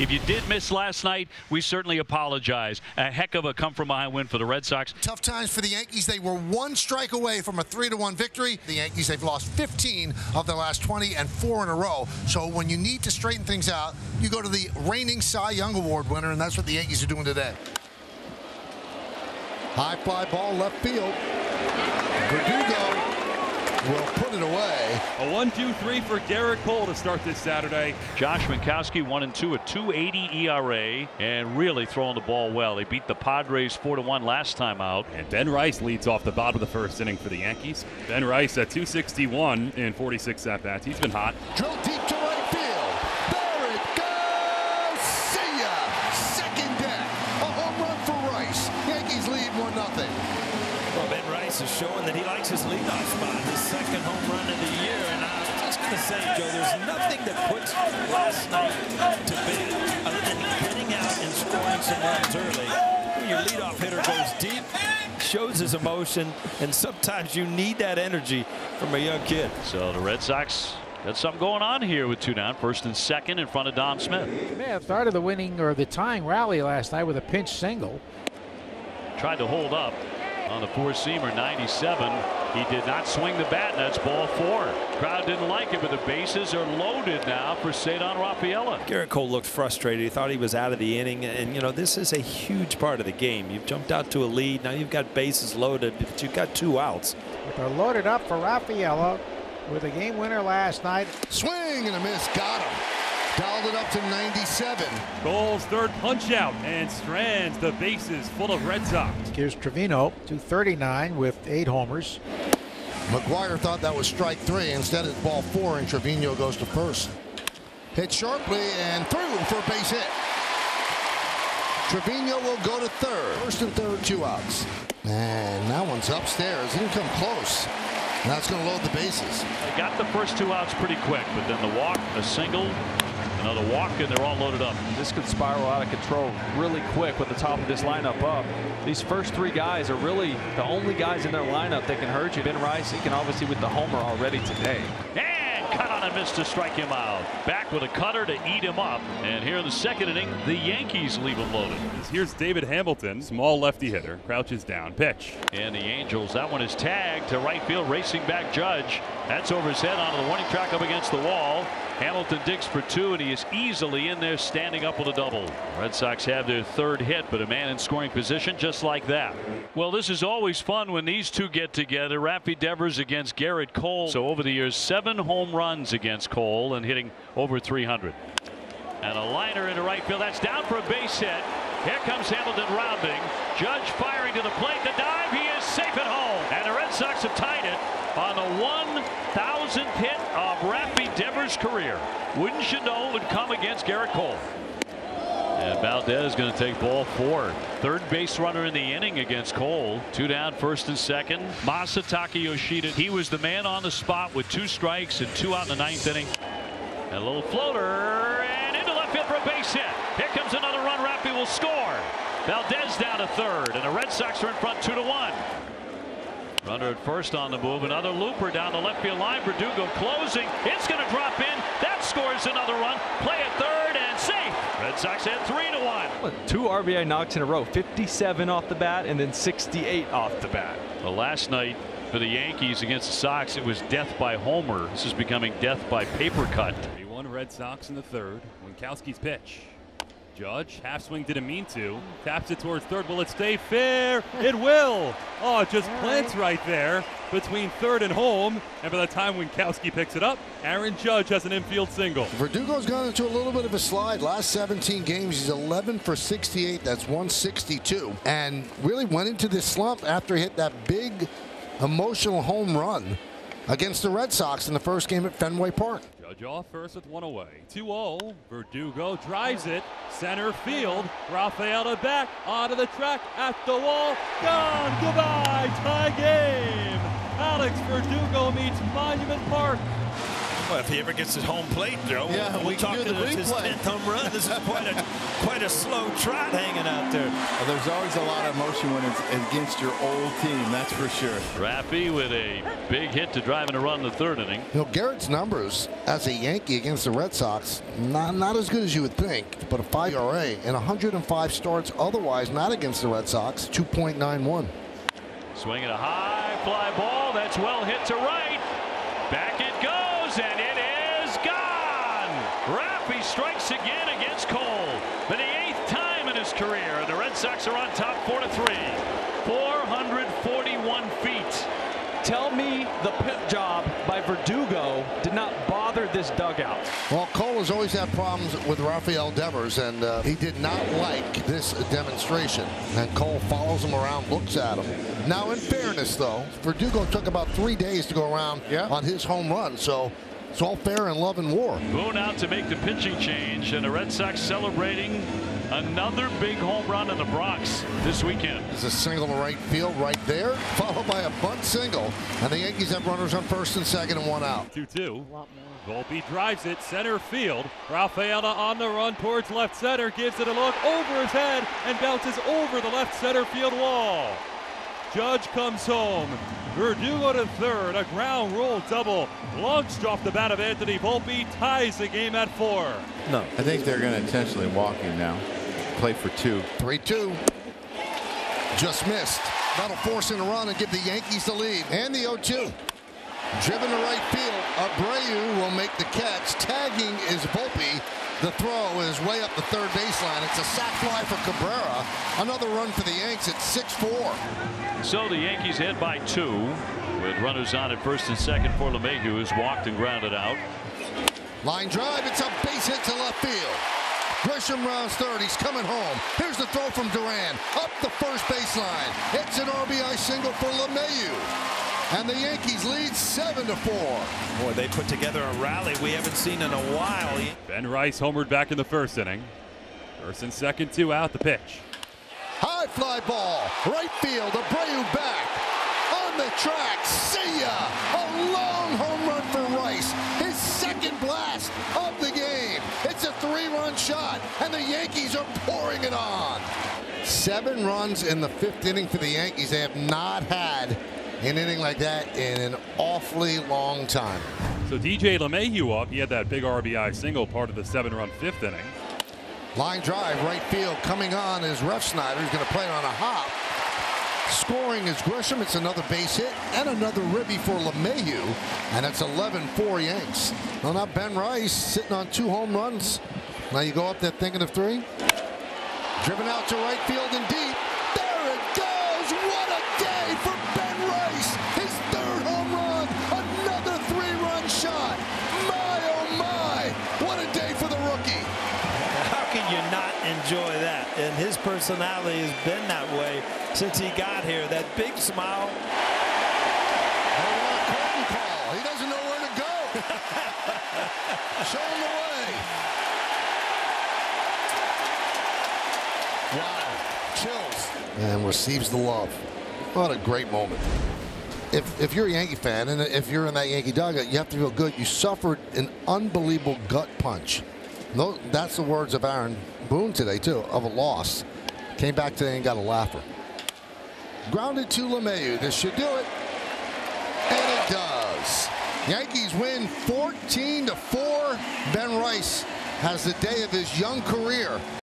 If you did miss last night, we certainly apologize. A heck of a come from behind win for the Red Sox. Tough times for the Yankees. They were one strike away from a 3 to 1 victory. The Yankees, they've lost 15 of their last 20 and four in a row. So when you need to straighten things out, you go to the reigning Cy Young Award winner, and that's what the Yankees are doing today. High fly ball left field. Verdugo will put it away. A 1 2 3 for Gerrit Cole to start this Saturday. Josh Winckowski 1 and 2, a 280 ERA, and really throwing the ball well. They beat the Padres 4 to 1 last time out. And Ben Rice leads off the bottom of the first inning for the Yankees. Ben Rice at 261 in 46 at bats. He's been hot. Drill Well, is showing that he likes his leadoff spot, his second home run of the year. And I'm just going to say, Joe, there's nothing that puts last night to bed other than getting out and scoring some runs early. When your leadoff hitter goes deep, shows his emotion, and sometimes you need that energy from a young kid. So the Red Sox got something going on here with two down, first and second in front of Dom Smith. May have started the winning or the tying rally last night with a pinch single. Tried to hold up on the four seamer 97. He did not swing the bat, and that's ball four. Crowd didn't like it, but the bases are loaded now for Ceddanne Rafaela. Gerrit Cole looked frustrated. He thought he was out of the inning. And, you know, this is a huge part of the game. You've jumped out to a lead. Now you've got bases loaded, but you've got two outs. But they're loaded up for Rafaela with a game winner last night. Swing and a miss. Got him. Dialed it up to 97. Cole's third punch out and strands the bases full of Red Sox. Here's Trevino, 239 with eight homers. McGuire thought that was strike three. Instead, it's ball four, and Trevino goes to first. Hit sharply and through for a base hit. Trevino will go to third. First and third, two outs. And that one's upstairs. He didn't come close. That's going to load the bases. They got the first two outs pretty quick, but then the walk, a single, another walk, and they're all loaded up. This could spiral out of control really quick with the top of this lineup up. These first three guys are really the only guys in their lineup that can hurt you. Ben Rice, he can obviously with the homer already today. And cut on a miss to strike him out. Back with a cutter to eat him up. And here in the second inning, the Yankees leave him loaded. Here's David Hamilton, small lefty hitter, crouches down, pitch. And the Angels, that one is tagged to right field, racing back Judge. That's over his head onto the warning track up against the wall. Hamilton digs for two, and he is easily in there standing up with a double. Red Sox have their third hit, but a man in scoring position just like that. Well, this is always fun when these two get together. Raffy Devers against Gerrit Cole. So over the years, seven home runs against Cole and hitting over 300. And a liner into right field. That's down for a base hit. Here comes Hamilton rounding. Judge firing to the plate. The dive. He is safe at home. And the Red Sox have tied it on the 1,000th hit of Raffy Devers' career. Wouldn't you know it would come against Gerrit Cole. And Valdez is going to take ball four. Third base runner in the inning against Cole. Two down, first and second. Masataka Yoshida. He was the man on the spot with two strikes and two out in the ninth inning. And a little floater and into left field for a base hit. Here comes another run. Raffy will score. Valdez down to third, and the Red Sox are in front two to one. Runner at first on the move. Another looper down the left field line. Verdugo closing. It's going to drop in. That scores another run. Play at third and safe. Red Sox had three to one. Two RBI knocks in a row, 57 off the bat and then 68 off the bat. Well, last night for the Yankees against the Sox, it was death by homer. This is becoming death by paper cut. He won Red Sox in the third. Winckowski's pitch. Judge, half swing didn't mean to. Taps it towards third. Will it stay fair? It will. Oh, it just plants right there between third and home. And by the time Winckowski picks it up, Aaron Judge has an infield single. Verdugo's gone into a little bit of a slide. Last 17 games, he's 11 for 68. That's 162. And really went into this slump after he hit that big emotional home run against the Red Sox in the first game at Fenway Park. Judge off first with one away. 2-0. Verdugo drives it. Center field. Rafaela back onto the track at the wall. Gone. Goodbye. Tie game. Alex Verdugo meets Monument Park. Well, if he ever gets his home plate, Joe, Yeah, we'll we can talk do the to his replay. 10th home run. This is quite a quite a slow trot hanging out there. Well, there's always a lot of emotion when it's against your old team, that's for sure. Raffy with a big hit to drive in a run in the third inning. You know, Gerrit's numbers as a Yankee against the Red Sox, not, not as good as you would think, but a 5 ERA and 105 starts otherwise not against the Red Sox, 2.91. Swinging a high fly ball. That's well hit to right. And it is gone. Raffy strikes again against Cole for the eighth time in his career, the Red Sox are on top four to three. 441 feet. Tell me the pip job by Verdugo did not bother this dugout. Well, Cole has always had problems with Rafael Devers, and uh, he did not like this demonstration. And Cole follows him around, looks at him. Now, in fairness, though, Verdugo took about three days to go around Yeah. on his home run, so it's all fair in love and war. Boone out to make the pitching change, and the Red Sox celebrating another big home run in the Bronx this weekend. There's a single to right field right there, followed by a bunt single. And the Yankees have runners on first and second and one out. 2 2. Volpe drives it center field. Rafaela on the run towards left center, gives it a look over his head and bounces over the left center field wall. Judge comes home. Verdugo to third. A ground rule double. Launched off the bat of Anthony Volpe. Ties the game at four. No. I think they're going to intentionally walk him now. Play for two. 3 2. Just missed. That'll force in a run and give the Yankees the lead. And the 0 2. Driven to right field. Abreu will make the catch. Tagging is Volpe. The throw is way up the third baseline. It's a sac fly for Cabrera. Another run for the Yanks at 6 4. So the Yankees head by two with runners on at first and second for LeMahieu who's walked and grounded out. Line drive. It's a base hit to left field. Grisham rounds third. He's coming home. Here's the throw from Duran. Up the first baseline. It's an RBI single for LeMahieu. And the Yankees lead 7 to 4. Boy, they put together a rally we haven't seen in a while. Ben Rice homered back in the first inning. First and second, two out. The pitch. High fly ball. Right field. Abreu back. On the track. See ya. A long home shot, and the Yankees are pouring it on. Seven runs in the fifth inning for the Yankees. They have not had an inning like that in an awfully long time. So DJ LeMahieu up. He had that big RBI single, part of the seven-run fifth inning. Line drive, right field. Coming on is Refsnyder. He's going to play it on a hop. Scoring is Grisham. It's another base hit and another ribby for LeMahieu. And it's 11-4 Yanks. Well, now Ben Rice sitting on two home runs. Now you go up there thinking of three. Driven out to right field and deep. There it goes. What a day for Ben Rice. His third home run. Another three-run shot. My, oh my. What a day for the rookie. How can you not enjoy that? And his personality has been that way since he got here. That big smile. They want a curtain call. He doesn't know where to go. Show him the way. Wow. Chills. And receives the love. What a great moment. If, if you're a Yankee fan and if you're in that Yankee dugout, you have to feel good. You suffered an unbelievable gut punch. No, that's the words of Aaron Boone today, too, of a loss. Came back today and got a laugher. Grounded to LeMahieu. This should do it. And it does. Yankees win 14 to 4. Ben Rice has the day of his young career.